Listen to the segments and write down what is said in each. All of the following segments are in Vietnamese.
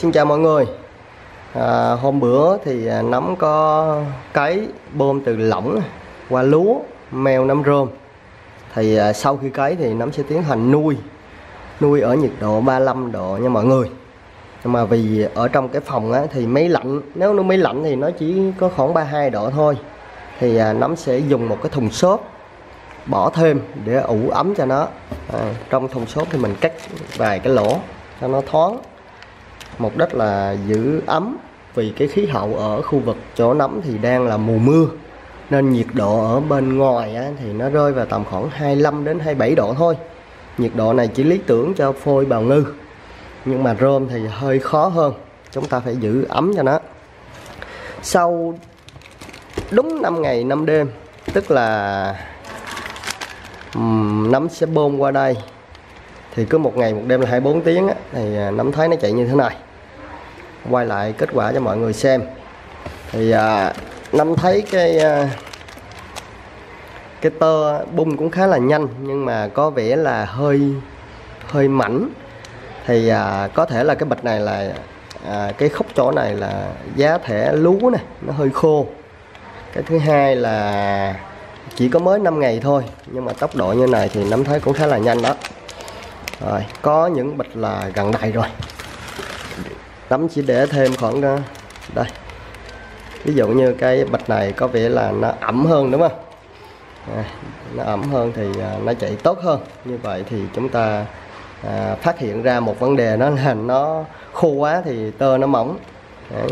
xin chào mọi người. À, Hôm bữa thì à, nấm có cấy bơm từ lỏng qua lúa mèo nấm rơm. Thì à, sau khi cấy thì nấm sẽ tiến hành nuôi. Nuôi ở nhiệt độ 35 độ nha mọi người. Nhưng mà vì ở trong cái phòng á, thì máy lạnh Nếu nó máy lạnh thì nó chỉ có khoảng 32 độ thôi. Thì à, nấm sẽ dùng một cái thùng xốp bỏ thêm để ủ ấm cho nó. À, trong thùng xốp thì mình cắt vài cái lỗ cho nó thoáng mục đích là giữ ấm vì cái khí hậu ở khu vực chỗ nấm thì đang là mùa mưa. Nên nhiệt độ ở bên ngoài á, thì nó rơi vào tầm khoảng 25 đến 27 độ thôi. Nhiệt độ này chỉ lý tưởng cho phôi bào ngư. Nhưng mà rơm thì hơi khó hơn. Chúng ta phải giữ ấm cho nó. Sau đúng 5 ngày 5 đêm tức là um, nấm sẽ bơm qua đây thì cứ một ngày một đêm là 24 tiếng á, thì à, nấm thấy nó chạy như thế này quay lại kết quả cho mọi người xem. Thì à, năm thấy cái à, cái tơ bung cũng khá là nhanh nhưng mà có vẻ là hơi hơi mảnh. Thì à, có thể là cái bịch này là à, cái khúc chỗ này là giá thể lúa này nó hơi khô. Cái thứ hai là chỉ có mới 5 ngày thôi nhưng mà tốc độ như này thì nắm thấy cũng khá là nhanh đó. Rồi có những bịch là gần đầy rồi tấm chỉ để thêm khoảng đây. Ví dụ như cái bịch này có vẻ là nó ẩm hơn đúng không? À, nó ẩm hơn thì à, nó chạy tốt hơn. Như vậy thì chúng ta à, phát hiện ra một vấn đề nó là nó khô quá thì tơ nó mỏng. Đấy.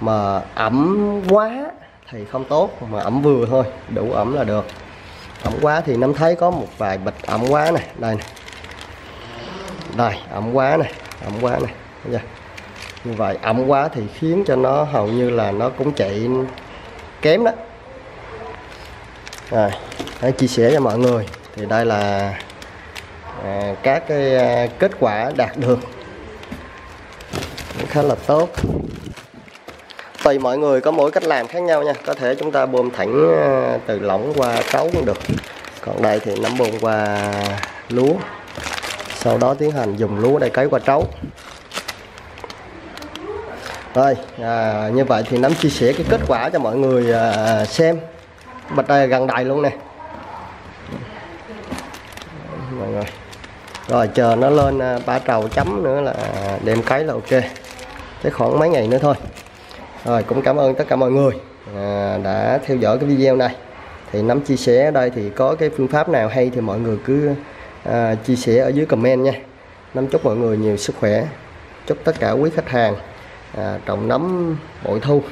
mà ẩm quá thì không tốt mà ẩm vừa thôi đủ ẩm là được. Ẩm quá thì nắm thấy có một vài bịch ẩm quá này. Đây này. Đây ẩm quá này ẩm quá này. Thấy? Như vậy ẩm quá thì khiến cho nó hầu như là nó cũng chạy kém đó. Rồi hãy chia sẻ cho mọi người. Thì đây là à, các cái à, kết quả đạt được. Cũng khá là tốt. Tùy mọi người có mỗi cách làm khác nhau nha. Có thể chúng ta bơm thẳng à, từ lỏng qua trấu cũng được. Còn đây thì nắm bơm qua lúa. Sau đó tiến hành dùng lúa để cấy qua trấu rồi à, như vậy thì nắm chia sẻ cái kết quả cho mọi người à, xem. Bạch à, đây gần đầy luôn nè. Mọi người. Rồi chờ nó lên à, ba trầu chấm nữa là đem cấy là ok. Cái khoảng mấy ngày nữa thôi. Rồi cũng cảm ơn tất cả mọi người à, đã theo dõi cái video này. Thì nắm chia sẻ ở đây thì có cái phương pháp nào hay thì mọi người cứ à, chia sẻ ở dưới comment nha. Nắm chúc mọi người nhiều sức khỏe. Chúc tất cả quý khách hàng Ờ, à, trồng nấm bội thu.